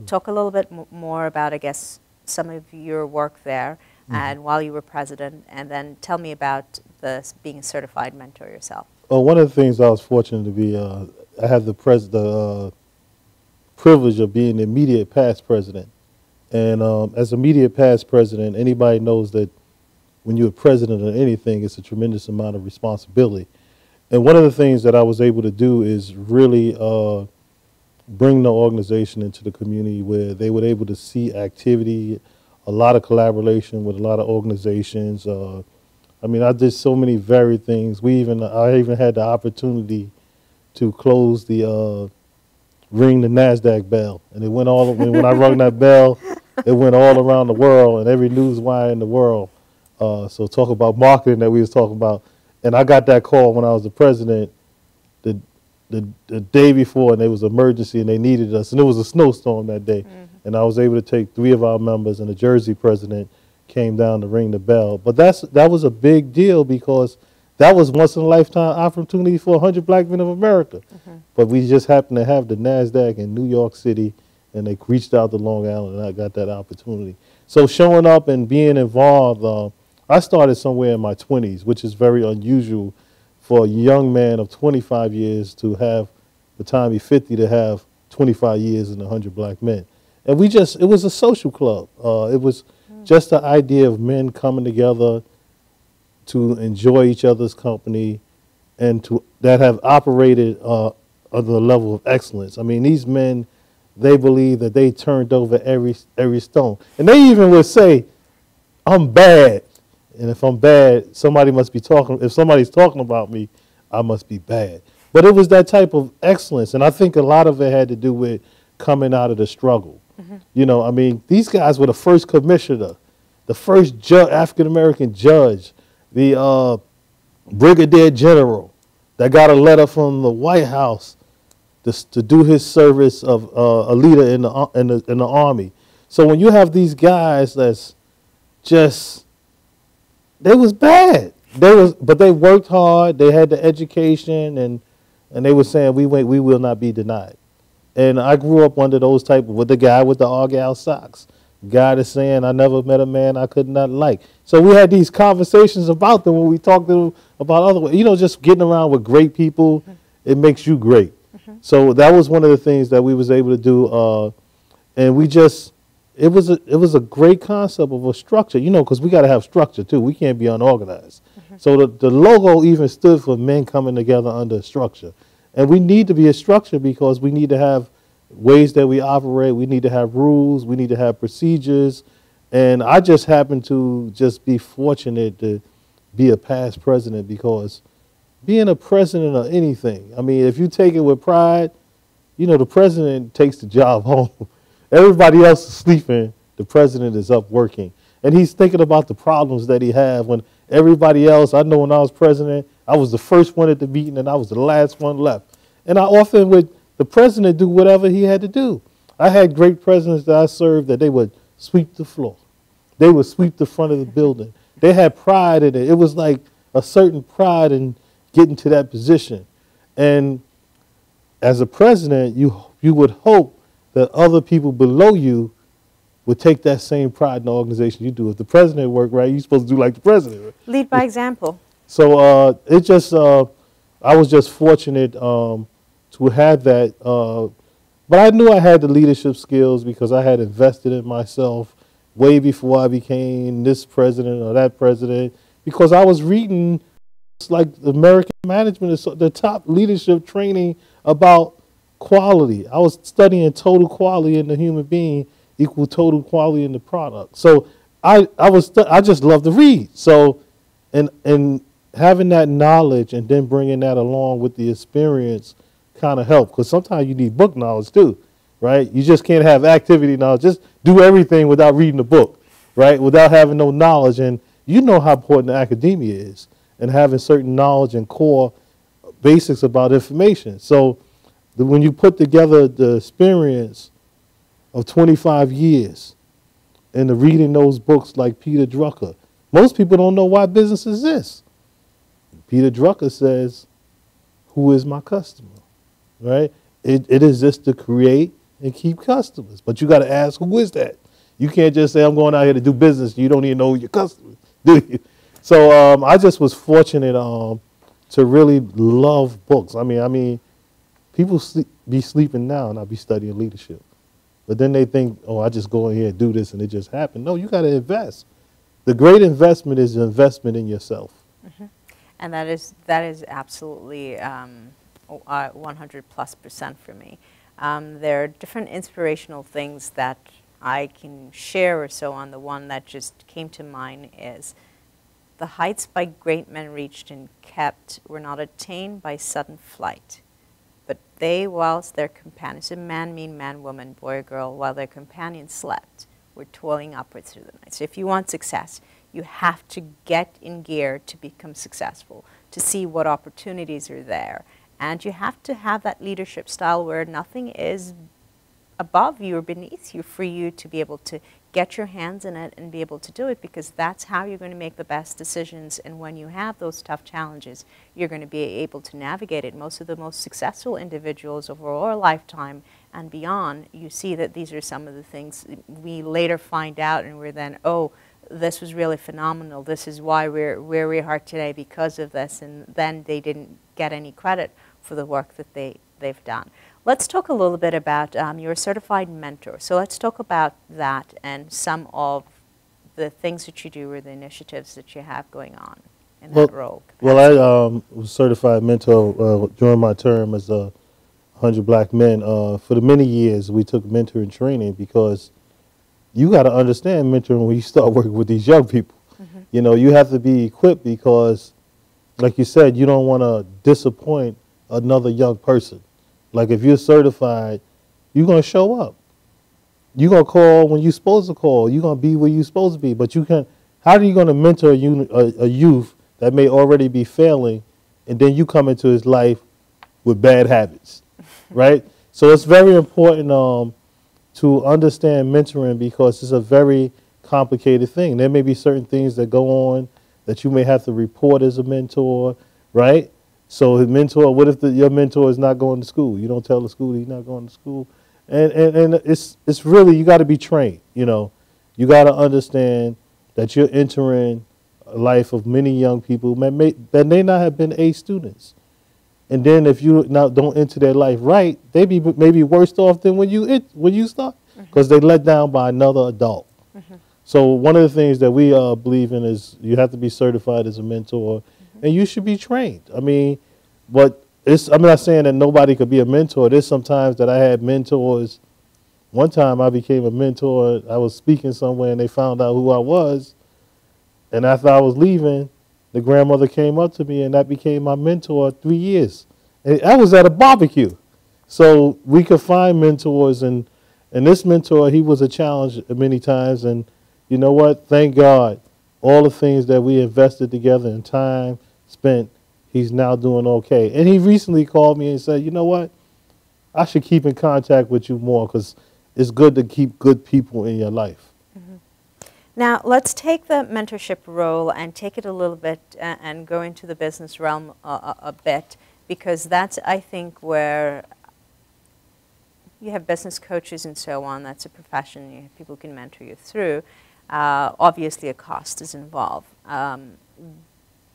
Talk a little bit more about, I guess, some of your work there mm-hmm. and while you were president, and then tell me about the being a certified mentor yourself. Well, one of the things I was fortunate to be, uh, I have the, pres- the uh, privilege of being the immediate past president. And um, as immediate past president, anybody knows that when you're president of anything, it's a tremendous amount of responsibility. And one of the things that I was able to do is really uh, bring the organization into the community where they were able to see activity, a lot of collaboration with a lot of organizations. Uh, I mean, I did so many varied things. We even I even had the opportunity to close the uh, ring the Nasdaq bell, and it went all when, when I rung that bell, it went all around the world and every news wire in the world. Uh, so talk about marketing that we was talking about, and I got that call when I was the president, the the, the day before, and it was emergency and they needed us, and it was a snowstorm that day, mm-hmm. and I was able to take three of our members, and the Jersey president came down to ring the bell. But that's that was a big deal because that was once in a lifetime opportunity for 100 black men of America. Mm-hmm. But we just happened to have the NASDAQ in New York City, and they reached out to Long Island, and I got that opportunity. So showing up and being involved, uh, I started somewhere in my 20s, which is very unusual for a young man of 25 years to have, the time he's 50, to have 25 years and 100 black men. And we just, it was a social club. Uh, it was mm. just the idea of men coming together to enjoy each other's company and to that have operated uh, at the level of excellence. I mean, these men, they believe that they turned over every every stone, and they even would say, "I'm bad," and if I'm bad, somebody must be talking. If somebody's talking about me, I must be bad. But it was that type of excellence, and I think a lot of it had to do with coming out of the struggle. Mm-hmm. You know, I mean, these guys were the first commissioner, the first ju- African American judge, the uh, brigadier general that got a letter from the White House to, to do his service of uh, a leader in the, uh, in, the, in the army. So when you have these guys that's just, they was bad. They was, but they worked hard. They had the education, and and they were saying we wait, we will not be denied. And I grew up under those type of, with the guy with the Argyle socks. God is saying, I never met a man I could not like. So we had these conversations about them when we talked to them about other, you know, just getting around with great people, mm-hmm. it makes you great. Mm-hmm. So that was one of the things that we was able to do. Uh, and we just, it was a, it was a great concept of a structure, you know, because we got to have structure too. We can't be unorganized. Mm-hmm. So the, the logo even stood for men coming together under a structure. And we need to be a structure because we need to have ways that we operate. We need to have rules. We need to have procedures. And I just happen to just be fortunate to be a past president because being a president of anything, I mean, if you take it with pride, you know, the president takes the job home. Everybody else is sleeping. The president is up working. And he's thinking about the problems that he had when everybody else, I know when I was president, I was the first one at the meeting and I was the last one left. And I often would the president do whatever he had to do. I had great presidents that I served that they would sweep the floor. They would sweep the front of the building. They had pride in it. It was like a certain pride in getting to that position. And as a president, you, you would hope that other people below you would take that same pride in the organization you do. If the president worked right, you're supposed to do like the president. Lead by example. So uh, it just, uh, I was just fortunate um, to have that. Uh, but I knew I had the leadership skills because I had invested in myself way before I became this president or that president because I was reading like American management is the top leadership training about quality. I was studying total quality in the human being equal total quality in the product. So I, I was I just love to read. So and and having that knowledge and then bringing that along with the experience kind of help because sometimes you need book knowledge too, right? You just can't have activity knowledge. Just do everything without reading the book, right? Without having no knowledge. And you know how important academia is and having certain knowledge and core basics about information. So when you put together the experience of 25 years and the reading those books like Peter Drucker, most people don't know why business exists. Peter Drucker says, who is my customer? right? It, it is just to create and keep customers. But you got to ask, who is that? You can't just say, I'm going out here to do business. You don't even know your customers, do you? So um, I just was fortunate um, to really love books. I mean, I mean, people sleep, be sleeping now and I be studying leadership. But then they think, oh, I just go in here and do this and it just happened. No, you got to invest. The great investment is investment in yourself. Mm-hmm. And that is, that is absolutely um, uh, 100 plus percent for me. Um, there are different inspirational things that I can share or so on. The one that just came to mind is the heights by great men reached and kept were not attained by sudden flight, they, whilst their companions, a man, mean man, woman, boy, or girl, while their companions slept, were toiling upwards through the night. So if you want success, you have to get in gear to become successful, to see what opportunities are there, and you have to have that leadership style where nothing is above you or beneath you for you to be able to get your hands in it and be able to do it because that's how you're going to make the best decisions. And when you have those tough challenges, you're going to be able to navigate it. Most of the most successful individuals over our lifetime and beyond, you see that these are some of the things we later find out and we're then, oh, this was really phenomenal. This is why we're where we are today because of this. And then they didn't get any credit for the work that they, they've done. Let's talk a little bit about um, you're a certified mentor. So let's talk about that and some of the things that you do or the initiatives that you have going on in well, that role. Well, I um, was certified mentor uh, during my term as a 100 Black Men. Uh, for the many years, we took mentoring training because you got to understand mentoring when you start working with these young people. Mm-hmm. You know, you have to be equipped because, like you said, you don't want to disappoint another young person. Like if you're certified, you're gonna show up. You're gonna call when you're supposed to call. You're gonna be where you're supposed to be. But you can. How are you gonna mentor a, a, a youth that may already be failing, and then you come into his life with bad habits, right? So it's very important um, to understand mentoring because it's a very complicated thing. There may be certain things that go on that you may have to report as a mentor, right? So his mentor, what if the, your mentor is not going to school? You don't tell the school he's not going to school. And, and, and it's, it's really, you got to be trained, you know. You got to understand that you're entering a life of many young people that may, that may not have been A students. And then if you now don't enter their life right, they be maybe worse off than when you it, when you start because mm-hmm. they let down by another adult. Mm-hmm. So one of the things that we uh, believe in is you have to be certified as a mentor and you should be trained. I mean, but it's, I'm not saying that nobody could be a mentor. There's sometimes that I had mentors. One time I became a mentor. I was speaking somewhere and they found out who I was. And after I was leaving, the grandmother came up to me and that became my mentor three years. And I was at a barbecue. So we could find mentors and and this mentor, he was a challenge many times. And you know what? Thank God, all the things that we invested together in time, spent, he's now doing okay. And he recently called me and said, you know what? I should keep in contact with you more because it's good to keep good people in your life. Mm-hmm. Now, let's take the mentorship role and take it a little bit uh, and go into the business realm a, a bit because that's, I think, where you have business coaches and so on. That's a profession. You have people who can mentor you through. Uh, obviously, a cost is involved. Um,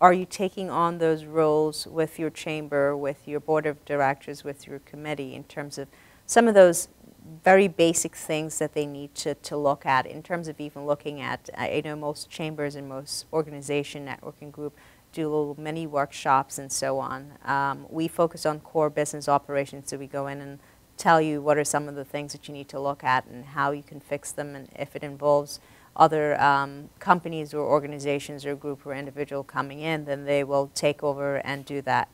are you taking on those roles with your chamber, with your board of directors, with your committee in terms of some of those very basic things that they need to, to look at in terms of even looking at, I know most chambers and most organization networking group do many workshops and so on. Um, we focus on core business operations, so we go in and tell you what are some of the things that you need to look at and how you can fix them and if it involves other um, companies or organizations or group or individual coming in, then they will take over and do that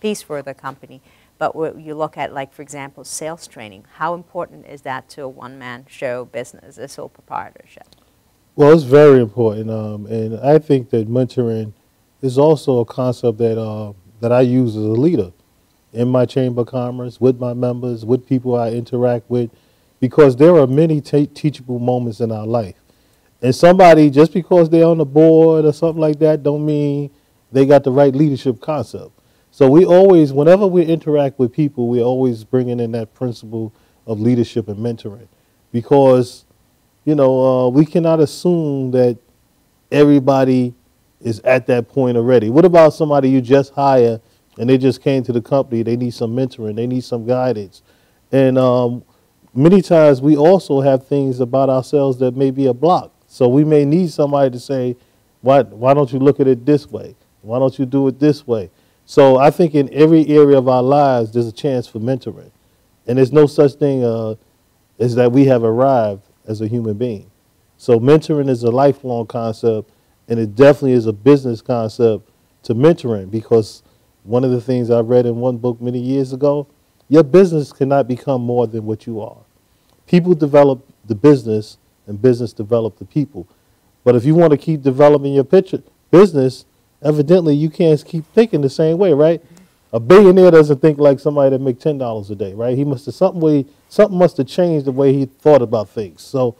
piece for the company. But you look at, like, for example, sales training, how important is that to a one-man show business, a sole proprietorship? Well, it's very important, um, and I think that mentoring is also a concept that uh, that I use as a leader in my chamber of commerce with my members, with people I interact with, because there are many teachable moments in our life. And somebody, just because they're on the board or something like that, don't mean they got the right leadership concept. So we always, whenever we interact with people, we're always bringing in that principle of leadership and mentoring. Because, you know, uh, we cannot assume that everybody is at that point already. What about somebody you just hire and they just came to the company? They need some mentoring, they need some guidance. And um, many times we also have things about ourselves that may be a block. So we may need somebody to say, why, why don't you look at it this way? Why don't you do it this way? So I think in every area of our lives, there's a chance for mentoring. And there's no such thing uh, as that we have arrived as a human being. So mentoring is a lifelong concept, and it definitely is a business concept to mentoring because one of the things I read in one book many years ago, your business cannot become more than what you are. People develop the business and business develop the people. But if you want to keep developing your picture, business, evidently you can't keep thinking the same way, right? A billionaire doesn't think like somebody that make ten dollars a day, right? He must have something way something must have changed the way he thought about things. So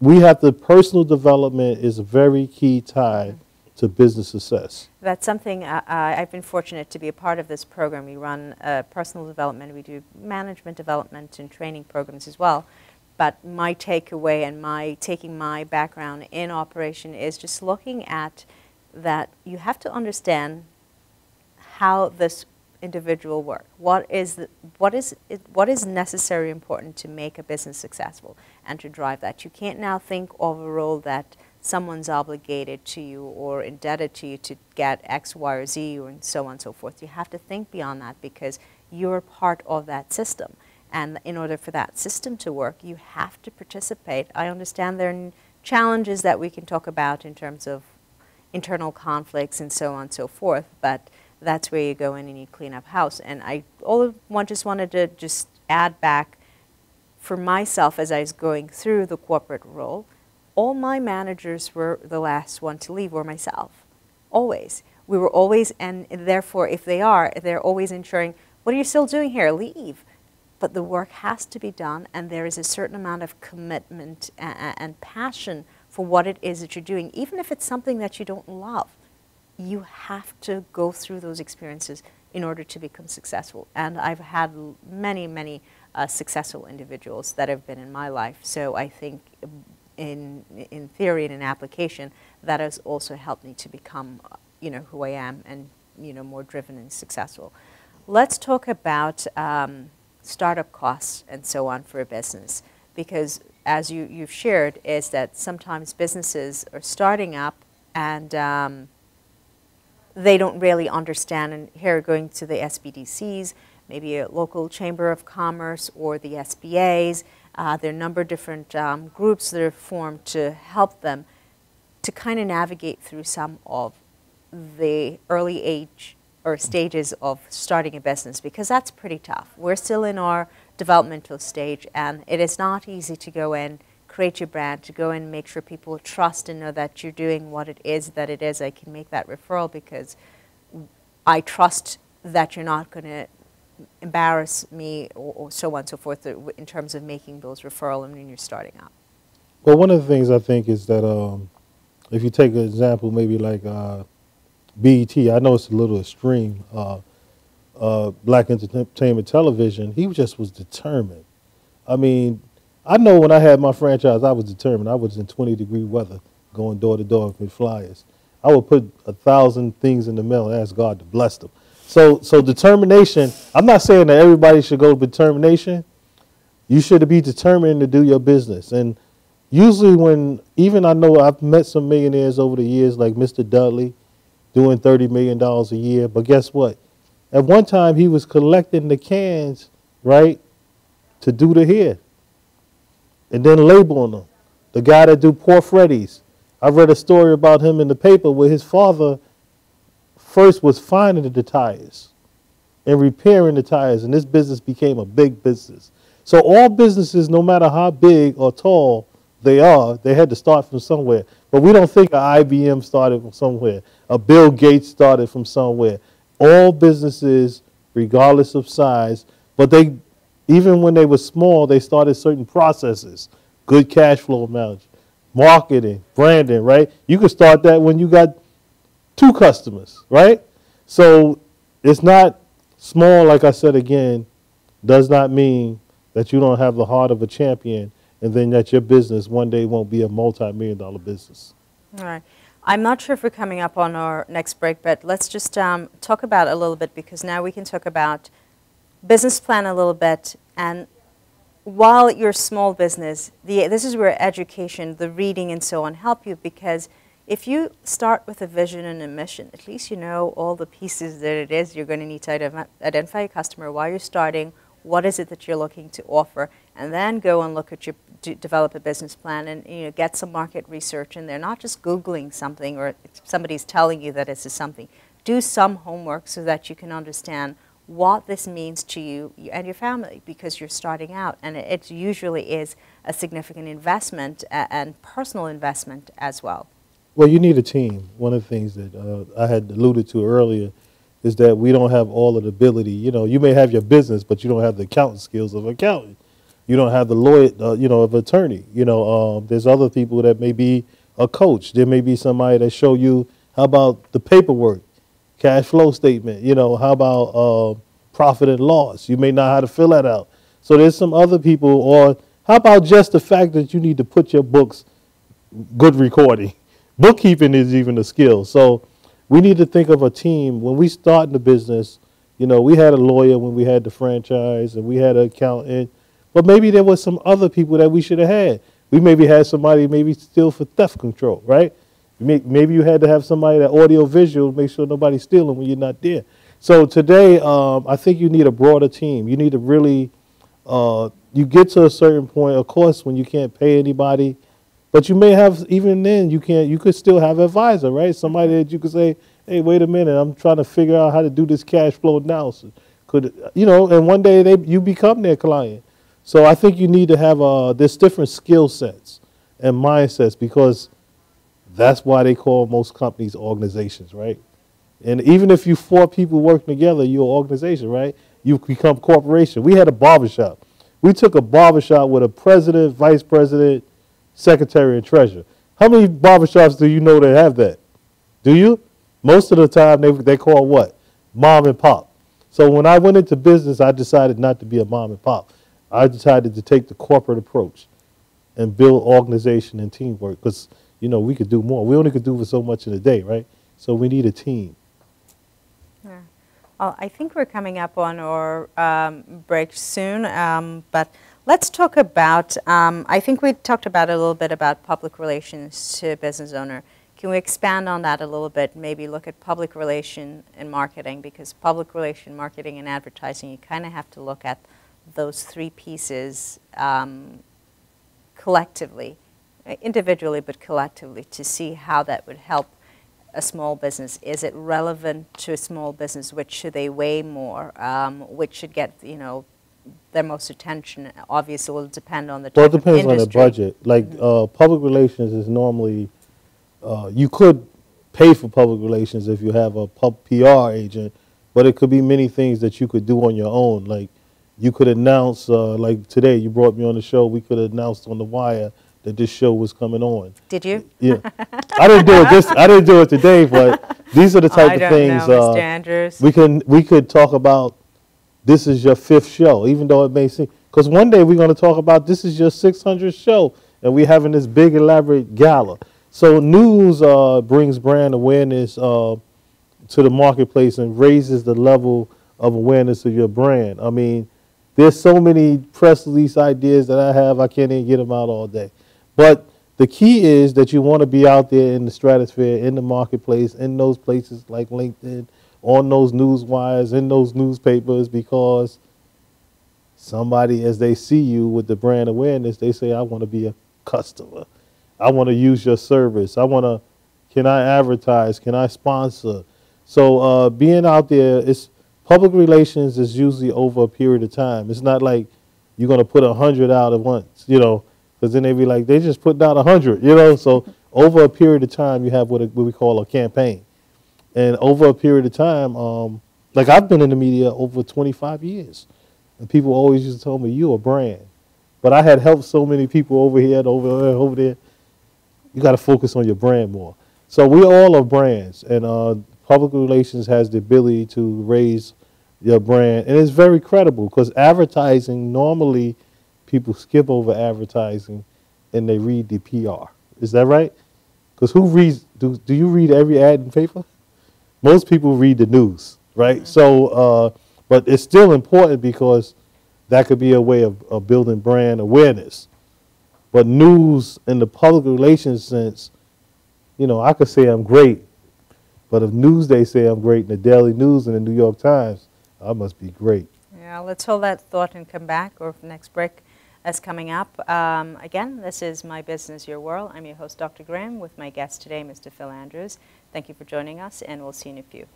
we have to personal development is a very key tie to business success. That's something uh, I've been fortunate to be a part of this program. We run uh, personal development, we do management development and training programs as well. But my takeaway and my taking my background in operation is just looking at that you have to understand how this individual work. What is, the, what, is, what is necessary important to make a business successful and to drive that? You can't now think overall that someone's obligated to you or indebted to you to get X, Y, or Z, and so on and so forth. You have to think beyond that because you're part of that system. And in order for that system to work, you have to participate. I understand there are challenges that we can talk about in terms of internal conflicts and so on and so forth, but that's where you go in and you clean up house. And I all one just wanted to just add back for myself as I was going through the corporate role, all my managers were the last one to leave were myself. Always. We were always, and therefore, if they are, they're always ensuring, what are you still doing here? Leave but the work has to be done, and there is a certain amount of commitment and, passion for what it is that you're doing, even if it's something that you don't love. You have to go through those experiences in order to become successful. And I've had many, many uh, successful individuals that have been in my life. So I think in, in theory and in application, that has also helped me to become, you know, who I am and, you know, more driven and successful. Let's talk about um, startup costs and so on for a business. Because as you, you've shared, is that sometimes businesses are starting up and um, they don't really understand, and here going to the SBDCs, maybe a local chamber of commerce or the SBAs, uh, there are a number of different um, groups that are formed to help them to kind of navigate through some of the early age or stages of starting a business because that's pretty tough. We're still in our developmental stage and it is not easy to go in, create your brand, to go in, make sure people trust and know that you're doing what it is that it is. I can make that referral because I trust that you're not going to embarrass me or, or, so on and so forth uh, in terms of making those referrals when you're starting out. Well, one of the things I think is that um, if you take an example, maybe like uh, BET, I know it's a little extreme, uh, uh, Black Entertainment Television, he just was determined. I mean, I know when I had my franchise, I was determined. I was in 20 degree weather going door to door with flyers. I would put a thousand things in the mail and ask God to bless them. So, so determination, I'm not saying that everybody should go with determination. You should be determined to do your business. And usually when, even I know I've met some millionaires over the years like Mr. Dudley, doing $30 million a year. But guess what? At one time, he was collecting the cans, right, to do the hair and then labeling them. The guy that do Poor Freddy's. I read a story about him in the paper where his father first was finding the tires and repairing the tires, and this business became a big business. So all businesses, no matter how big or tall they are, they had to start from somewhere. But we don't think IBM started from somewhere. A Bill Gates started from somewhere. All businesses, regardless of size, but they, even when they were small, they started certain processes. Good cash flow management, marketing, branding, right? You could start that when you got two customers, right? So it's not small, like I said again, does not mean that you don't have the heart of a champion and then that your business one day won't be a multi-million dollar business. All right. I'm not sure if we're coming up on our next break, but let's just um, talk about a little bit because now we can talk about business plan a little bit. And while you're small business, the, this is where education, the reading and so on help you because if you start with a vision and a mission, at least you know all the pieces that it is you're going to need to identify your customer, why you're starting, what is it that you're looking to offer, and then go and look at your develop a business plan and you know get some market research in there. Not just googling something or somebody's telling you that this is something. Do some homework so that you can understand what this means to you and your family because you're starting out, and it, usually is a significant investment and personal investment as well. Well, you need a team. One of the things that uh, I had alluded to earlier is that we don't have all of the ability. You know, you may have your business, but you don't have the accounting skills of an accountant. You don't have the lawyer, uh, you know, of attorney. You know, um, there's other people that may be a coach. There may be somebody that show you how about the paperwork, cash flow statement. You know, how about uh, profit and loss? You may not how to fill that out. So there's some other people, or how about just the fact that you need to put your books, good recording. Bookkeeping is even a skill. So we need to think of a team. When we start in the business, you know, we had a lawyer when we had the franchise and we had an accountant, but maybe there was some other people that we should have had. We maybe had somebody maybe still for theft control, right? Maybe you had to have somebody that audio visual make sure nobody's stealing when you're not there. So today, um, I think you need a broader team. You need to really, uh, you get to a certain point, of course, when you can't pay anybody, but you may have even then you can't. You could still have advisor, right? Somebody that you could say, "Hey, wait a minute, I'm trying to figure out how to do this cash flow analysis." Could you know? And one day they you become their client. So I think you need to have uh, this different skill sets and mindsets because that's why they call most companies organizations, right? And even if you four people working together, you're an organization, right? You become corporation. We had a barbershop. We took a barbershop with a president, vice president, secretary and treasurer. How many barbershops do you know that have that? Do you? Most of the time they, they call what? Mom and pop. So when I went into business, I decided not to be a mom and pop. I decided to take the corporate approach and build organization and teamwork because, you know, we could do more. We only could do so much in a day, right? So we need a team. Yeah. Well, I think we're coming up on our um, break soon, um, but Let's talk about, um, I think we talked about a little bit about public relations to business owner. Can we expand on that a little bit, maybe look at public relation and marketing, because public relation, marketing, and advertising, you kind of have to look at those three pieces um, collectively, individually but collectively, to see how that would help a small business? Is it relevant to a small business? Which should they weigh more? Um, which should get you know their most attention? Obviously, will depend on the well, it depends on the budget. Like mm -hmm. uh, public relations is normally uh, you could pay for public relations if you have a pub PR agent, but it could be many things that you could do on your own. Like you could announce, uh, like today, you brought me on the show. We could announce on the wire that this show was coming on. Did you? Yeah, I didn't do it. This I didn't do it today, but these are the type of things know, Mr. Uh, Andrews. we can we could talk about this is your fifth show, even though it may seem, because one day we're going to talk about this is your 600th show, and we're having this big elaborate gala. So news uh, brings brand awareness uh, to the marketplace and raises the level of awareness of your brand. I mean, there's so many press release ideas that I have, I can't even get them out all day. But the key is that you want to be out there in the stratosphere, in the marketplace, in those places like LinkedIn, on those news wires, in those newspapers, because somebody, as they see you with the brand awareness, they say, I want to be a customer. I want to use your service. I want to, can I advertise? Can I sponsor? So uh, being out there, it's public relations is usually over a period of time. It's not like you're going to put a hundred out at once, you know, because then they'd be like, they just put a hundred, you know. So over a period of time, you have what, a, what we call a campaign. And over a period of time, um, like I've been in the media over 25 years, and people always used to tell me, "You're a brand." But I had helped so many people over here and over there, over there. You got to focus on your brand more. So we all are brands, and uh, public relations has the ability to raise your brand, and it's very credible because advertising normally people skip over advertising and they read the PR. Is that right? Because who reads? Do, do you read every ad in paper? most people read the news, right? Mm-hmm. So, uh, but it's still important because that could be a way of, of building brand awareness. But news in the public relations sense, you know, I could say I'm great, but if Newsday say I'm great in the Daily News and the New York Times, I must be great. Yeah, let's hold that thought and come back, or next break that's coming up. Um, again, this is My Business, Your World. I'm your host, Dr. Graham, with my guest today, Mr. Phil Andrews. Thank you for joining us, and we'll see you in a few.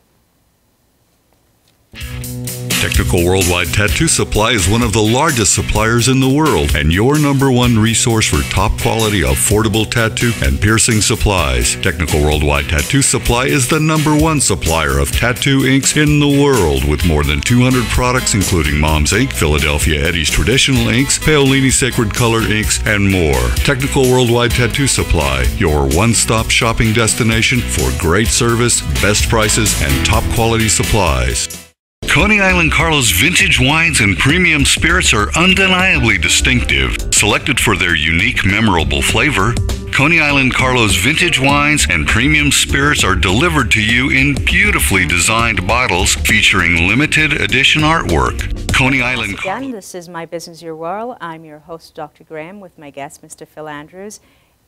Technical Worldwide Tattoo Supply is one of the largest suppliers in the world and your number one resource for top quality, affordable tattoo and piercing supplies. Technical Worldwide Tattoo Supply is the number one supplier of tattoo inks in the world with more than 200 products including Mom's Ink, Philadelphia Eddie's Traditional Inks, Paolini Sacred Color Inks, and more. Technical Worldwide Tattoo Supply, your one-stop shopping destination for great service, best prices, and top quality supplies. Coney Island Carlos vintage wines and premium spirits are undeniably distinctive, selected for their unique, memorable flavor. Coney Island Carlos vintage wines and premium spirits are delivered to you in beautifully designed bottles featuring limited edition artwork. Coney Island Again, this is My Business Your World. I'm your host, Dr. Graham, with my guest, Mr. Phil Andrews.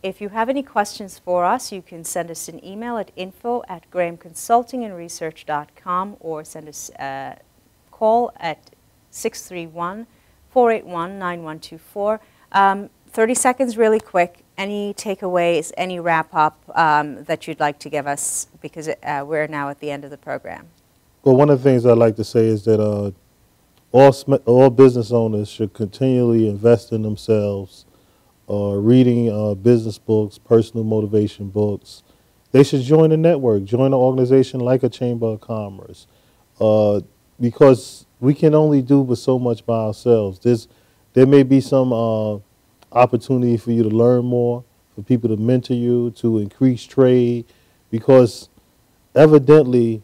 If you have any questions for us, you can send us an email at info at grahamconsultingandresearch.com or send us a call at 631-481-9124. Um, 30 seconds really quick. Any takeaways, any wrap up um, that you'd like to give us because uh, we're now at the end of the program? Well, one of the things I'd like to say is that uh, all, all business owners should continually invest in themselves uh, reading uh, business books, personal motivation books. They should join a network, join an organization like a Chamber of Commerce, uh, because we can only do but so much by ourselves. There's, there may be some uh, opportunity for you to learn more, for people to mentor you, to increase trade, because evidently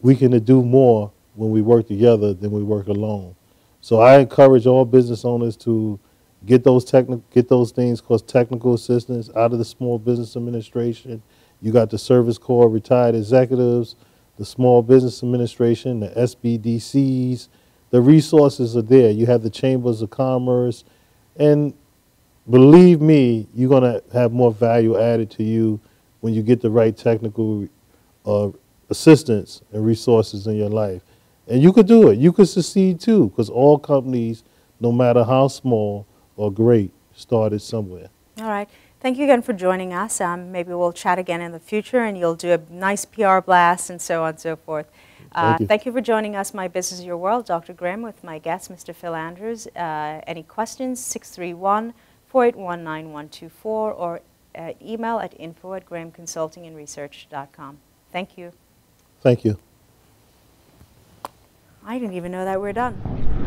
we can do more when we work together than we work alone. So I encourage all business owners to get those technical, get those things called technical assistance out of the Small Business Administration. You got the Service Corps retired executives, the Small Business Administration, the SBDCs. The resources are there. You have the Chambers of Commerce, and believe me, you're going to have more value added to you when you get the right technical uh, assistance and resources in your life. And you could do it. You could succeed too, because all companies, no matter how small, or great started somewhere. All right. Thank you again for joining us. Um, maybe we'll chat again in the future and you'll do a nice PR blast and so on and so forth. Uh, thank, you. thank, you. for joining us, My Business Your World. Dr. Graham with my guest, Mr. Phil Andrews. Uh, any questions? 631 481 9124 or uh, email at info at grahamconsultingandresearch.com. Thank you. Thank you. I didn't even know that we're done.